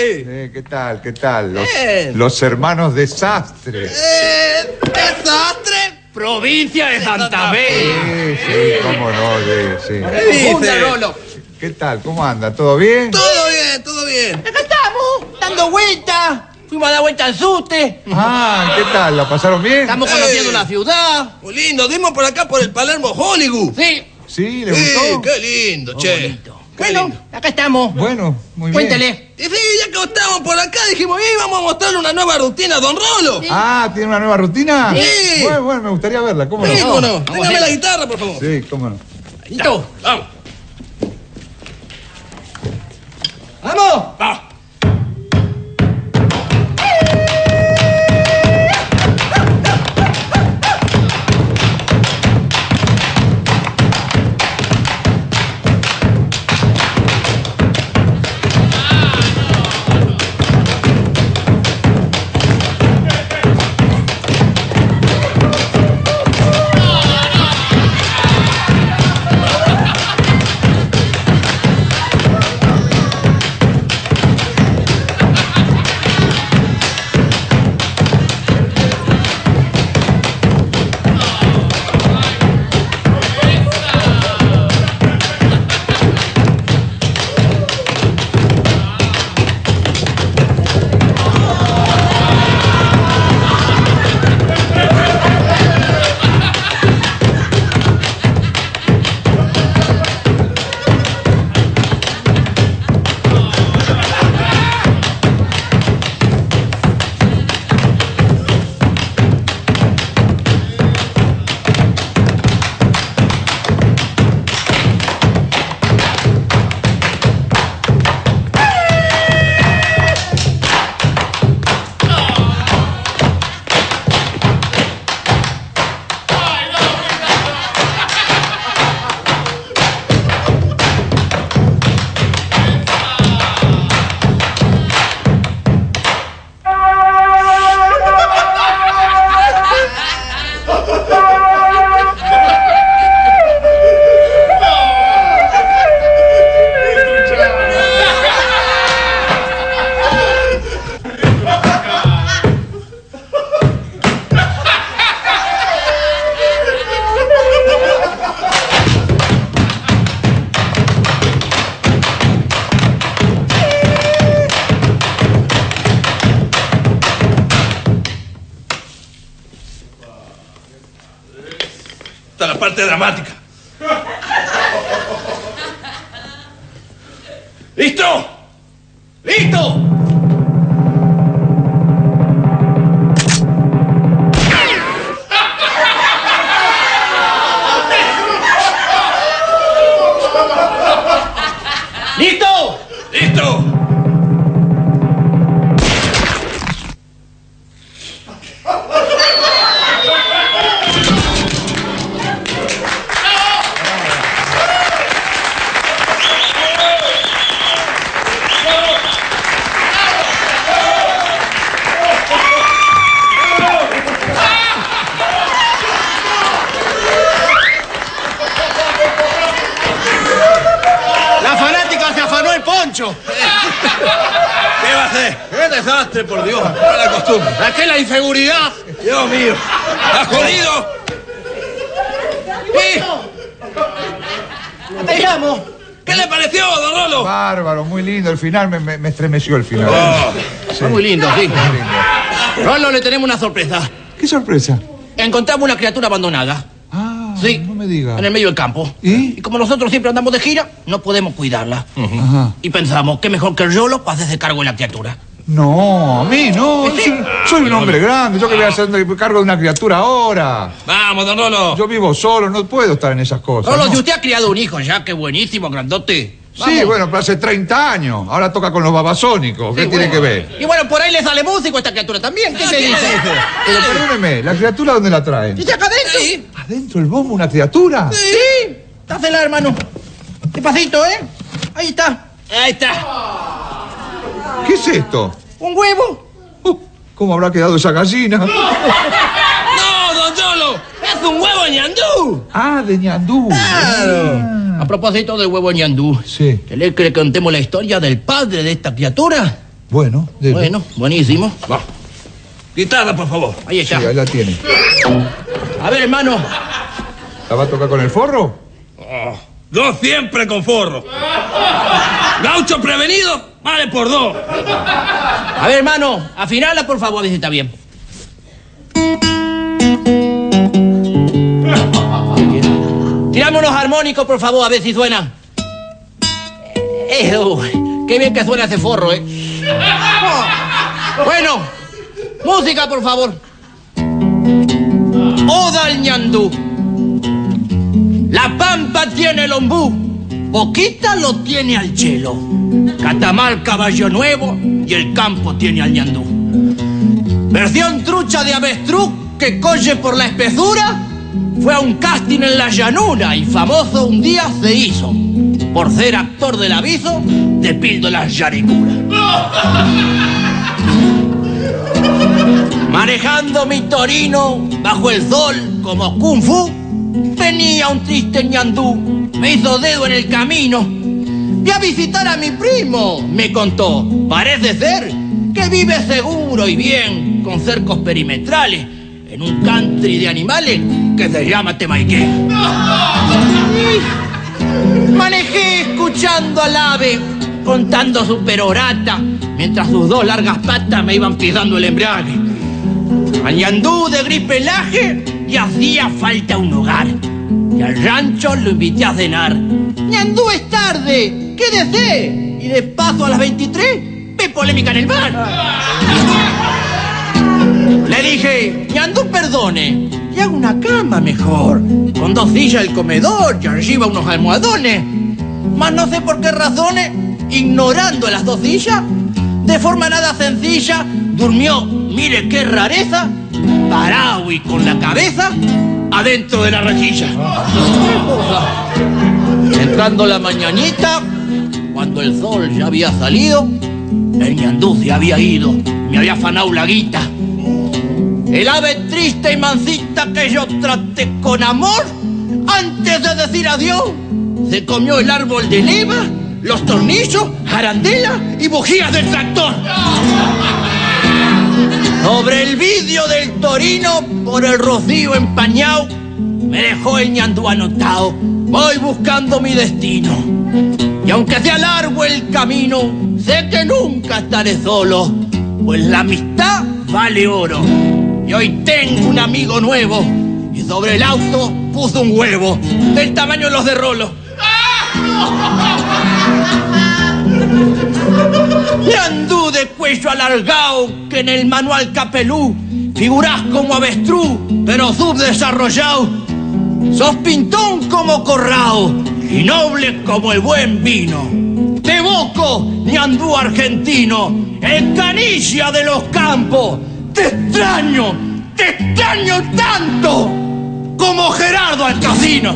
Eh, ¿Qué tal? ¿Qué tal? Los, Bien. los hermanos desastres. Eh, desastre. Provincia de Santa Fe. Sí, sí, cómo no, sí, sí. ¿Qué tal? ¿Cómo anda? ¿Todo bien? Todo bien, todo bien. Acá estamos, dando vueltas. Fuimos a dar vuelta al suste. Ah, ¿qué tal? ¿La pasaron bien? Estamos Eh. conociendo la ciudad. Muy lindo. Dimos por acá por el Palermo Hollywood. Sí. ¿Sí? ¿Le Sí, gustó? qué lindo, che. bonito. Qué Bueno, lindo. acá estamos. Bueno, muy bien. Cuéntele. Y sí, ya que estábamos por acá, dijimos, "Eh, vamos a mostrarle una nueva rutina a Don Rolo. Sí. Ah, ¿tiene una nueva rutina? Sí. Bueno, bueno, me gustaría verla, ¿cómo Sí, no? cómo no. Téngame la guitarra, por favor. Sí, cómo no. Listo. Vamos. Vamos. Vamos. Está la parte dramática. ¿Listo? ¡Listo! ¿Qué va a hacer? ¡Qué desastre, por Dios! No la costumbre. ¿La que la inseguridad? Dios mío. ¿Has jodido? ¿Eh? Te llamo. ¿Qué le pareció, Don Rolo? Bárbaro, muy lindo. El final me, me- me estremeció el final. Oh, Fue muy lindo, sí. Muy lindo. Rolo, le tenemos una sorpresa. ¿Qué sorpresa? Encontramos una criatura abandonada. Sí. no me diga. En el medio del campo. ¿Y? como nosotros siempre andamos de gira, no podemos cuidarla. Ajá. Y pensamos, qué mejor que el Rolo para hacerse cargo de la criatura. No, a mí no. Soy, soy un hombre grande. ¿Yo que voy a hacer cargo de una criatura ahora? Vamos, Don Rolo. Yo vivo solo, no puedo estar en esas cosas. Rolo, ¿no? si usted ha criado un hijo ya, qué buenísimo, grandote. Sí, Vamos. bueno, pero hace 30 años. Ahora toca con los babasónicos. ¿Qué Sí, tiene bueno. que ver? Y bueno, por ahí le sale músico a esta criatura también. ¿Qué se ¿qué dice? dice? Pero perdóneme, ¿la criatura dónde la traen? ¿Dice acá adentro? Sí. ¿Adentro el bombo una criatura? Sí. Dásela, hermano. Despacito, ¿eh? Ahí está. Ahí está. ¿Qué es esto? Un huevo. Uh, ¿Cómo habrá quedado esa gallina? ¡No, Don Rolo! ¡Es un huevo ñandú! Ah, de ñandú. Claro. Ah. A propósito del huevo ñandú. Sí. ¿Querés que le contemos la historia del padre de esta criatura? Bueno, dele. Bueno, buenísimo. Va. Guitarra, por favor. Ahí Sí, está. ahí la tiene. A ver, hermano. ¿La va a tocar con el forro? Yo siempre con forro. Gaucho prevenido, vale por dos. A ver, hermano. Afinala, por favor, a ver si está bien. Armónicos, por favor, a ver si suena. Eh, uy, qué bien que suena ese forro, ¿eh? Bueno, música, por favor. Oda al ñandú. La pampa tiene el ombú, Boquita lo tiene al chelo. Catamal caballo nuevo y el campo tiene al ñandú. Versión trucha de avestruz que colle por la espesura fue a un casting en la llanura y famoso un día se hizo por ser actor del aviso de píldoras yaricura. Manejando mi torino bajo el sol como kung fu, venía un triste ñandú, me hizo dedo en el camino. Vi a visitar a mi primo, me contó. Parece ser que vive seguro y bien con cercos perimetrales en un country de animales que se llama Temaiké. Manejé escuchando al ave contando su perorata mientras sus dos largas patas me iban pisando el embrague. Al ñandú de gris pelaje y hacía falta un hogar. Y al rancho lo invité a cenar. ñandú es tarde, quédese. Y de paso a las 23 ve polémica en el bar. Le dije, perdone, y una cama mejor, con dos sillas el comedor y arriba unos almohadones. Mas no sé por qué razones, ignorando las dos sillas, de forma nada sencilla, durmió, mire qué rareza, parado y con la cabeza adentro de la rejilla. Entrando la mañanita, cuando el sol ya había salido, el ñandú se había ido, me había afanado la guita. El ave triste y mansita que yo traté con amor, antes de decir adiós, se comió el árbol de leva, los tornillos, arandela y bujías del tractor. Sobre el vidrio del torino, por el rocío empañado, me dejó el ñandú anotado. Voy buscando mi destino. Y aunque sea largo el camino, sé que nunca estaré solo, pues la amistad vale oro. Y hoy tengo un amigo nuevo, y sobre el auto puso un huevo, del tamaño de los de Rolo. Ñandú de cuello alargado, que en el manual capelú figurás como avestruz, pero subdesarrollado. Sos pintón como corrao y noble como el buen vino. Te boco, ñandú argentino, en canilla de los campos. Te extraño, te extraño tanto como Gerardo al casino.